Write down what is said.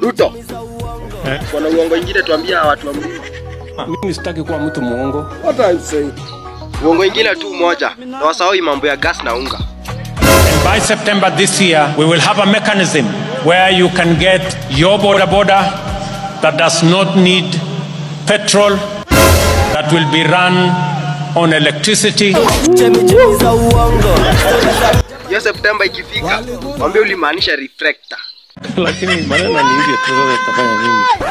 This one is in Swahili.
Ruto, Eh. kuna uongo ingine tuambia watu wa Mungu. Mimi sitaki kuwa mtu muongo. What are you saying? Uongo ingine tu moja, na wasahau mambo ya gas na unga. And by September this year, we will have a mechanism where you can get your border border that does not need petrol, that will be run on electricity. Hiyo September ikifika, mwambie ulimaanisha reflector. Lacrimal é na Nívia, tudo de tamanho